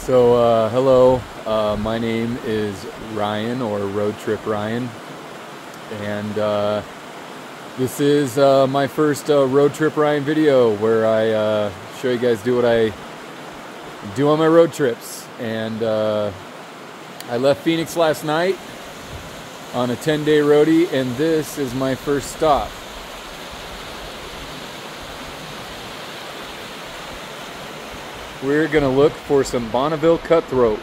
So, uh, hello, uh, my name is Ryan or Road Trip Ryan, and uh, this is uh, my first uh, Road Trip Ryan video where I uh, show you guys do what I do on my road trips. And I left Phoenix last night on a 10 day roadie, and this is my first stop. We're gonna look for some Bonneville cutthroat.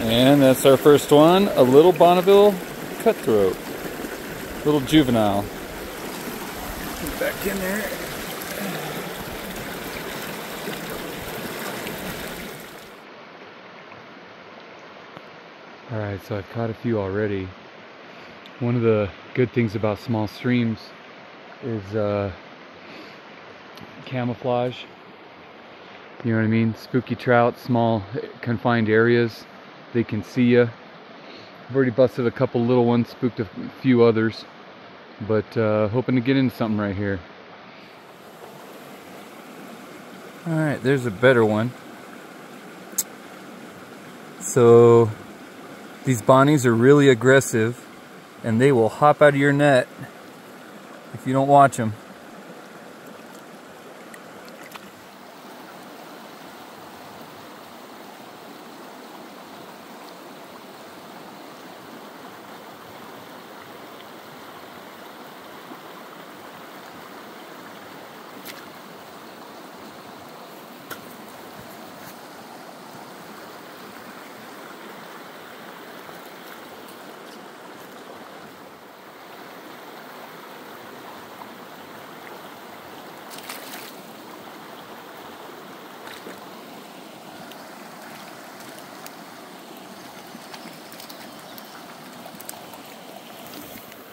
And that's our first one, a little Bonneville cutthroat. Little juvenile. Get back in there. Alright, so I've caught a few already. One of the good things about small streams is uh, camouflage. You know what I mean? Spooky trout, small confined areas. They can see you. I've already busted a couple little ones, spooked a few others. But uh, hoping to get into something right here. Alright, there's a better one. So, these bonnies are really aggressive and they will hop out of your net if you don't watch them.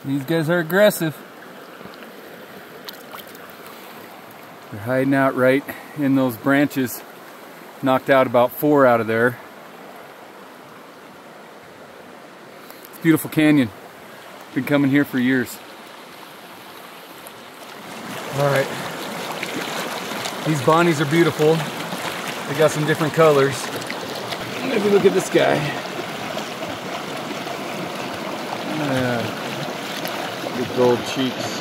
These guys are aggressive. They're hiding out right in those branches. Knocked out about four out of there. It's beautiful canyon. Been coming here for years. All right. These bonnies are beautiful. They got some different colors. Maybe look at this guy. Uh, Big gold cheeks.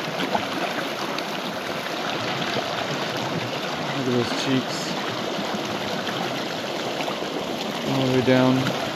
Look at those cheeks. All the way down.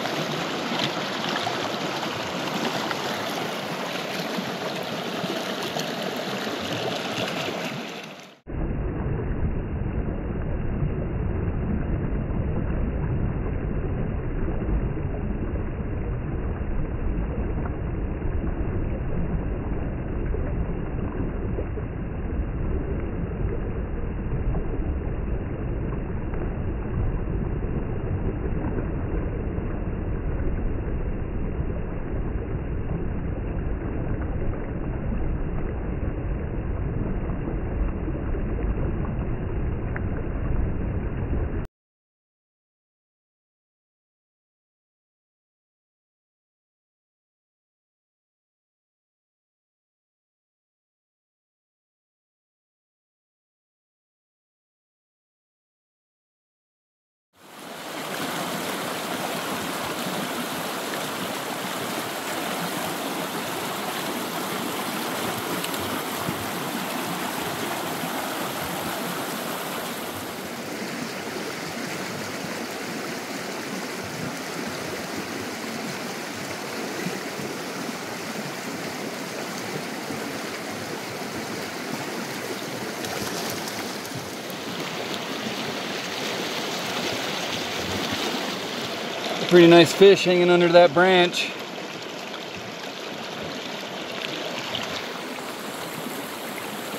Pretty nice fish hanging under that branch.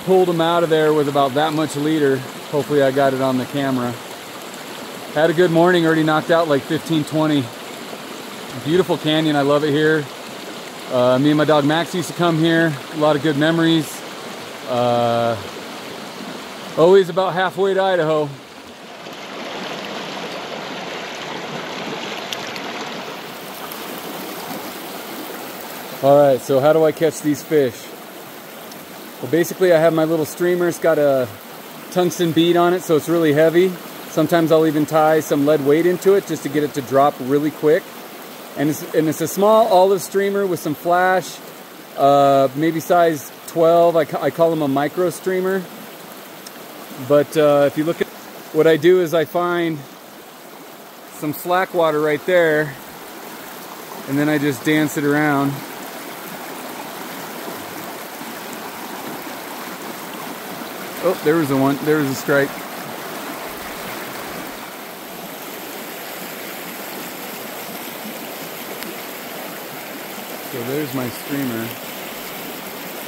Pulled him out of there with about that much leader. Hopefully I got it on the camera. Had a good morning, already knocked out like 15, 20. Beautiful canyon, I love it here. Uh, me and my dog Max used to come here. A lot of good memories. Uh, always about halfway to Idaho. All right, so how do I catch these fish? Well, basically I have my little streamer. It's got a tungsten bead on it, so it's really heavy. Sometimes I'll even tie some lead weight into it just to get it to drop really quick. And it's, and it's a small olive streamer with some flash, uh, maybe size 12. I, I call them a micro streamer. But uh, if you look at what I do is I find some slack water right there and then I just dance it around. Oh, there was a one. There was a strike. So there's my streamer.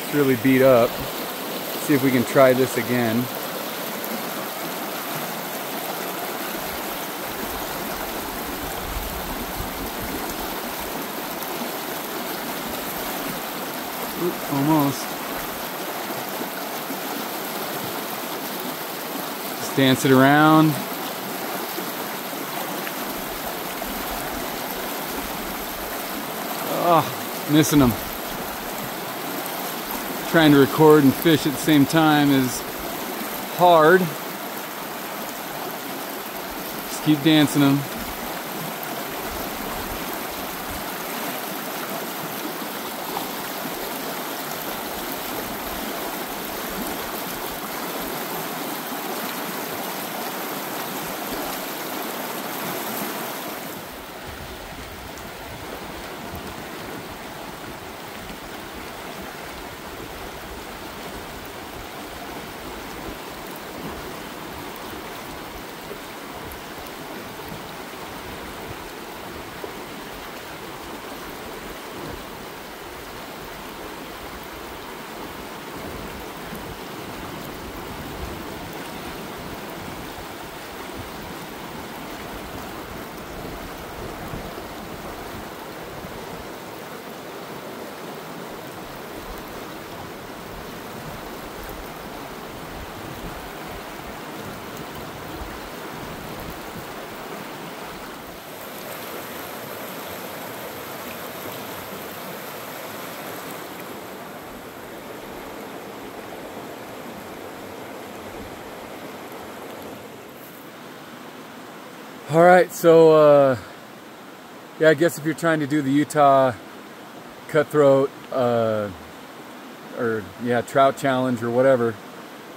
It's really beat up. Let's see if we can try this again. Oop, almost. Dance it around. Oh, missing them. Trying to record and fish at the same time is hard. Just keep dancing them. All right, so uh, yeah, I guess if you're trying to do the Utah cutthroat uh, or yeah trout challenge or whatever,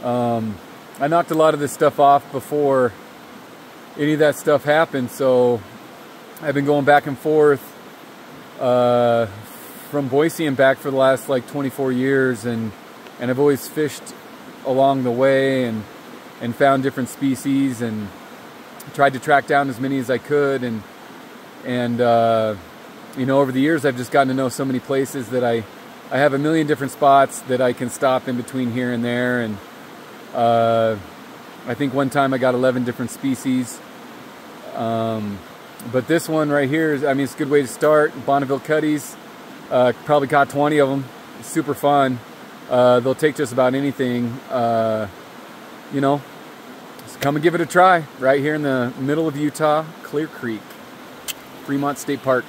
um, I knocked a lot of this stuff off before any of that stuff happened. So I've been going back and forth uh, from Boise and back for the last like 24 years, and and I've always fished along the way and and found different species and tried to track down as many as I could, and and uh, you know over the years I've just gotten to know so many places that I I have a million different spots that I can stop in between here and there, and uh, I think one time I got 11 different species. Um, but this one right here is, I mean, it's a good way to start. Bonneville Cutties, uh, probably caught 20 of them. super fun. Uh, they'll take just about anything. Uh, you know, come and give it a try right here in the middle of Utah, Clear Creek, Fremont State Park.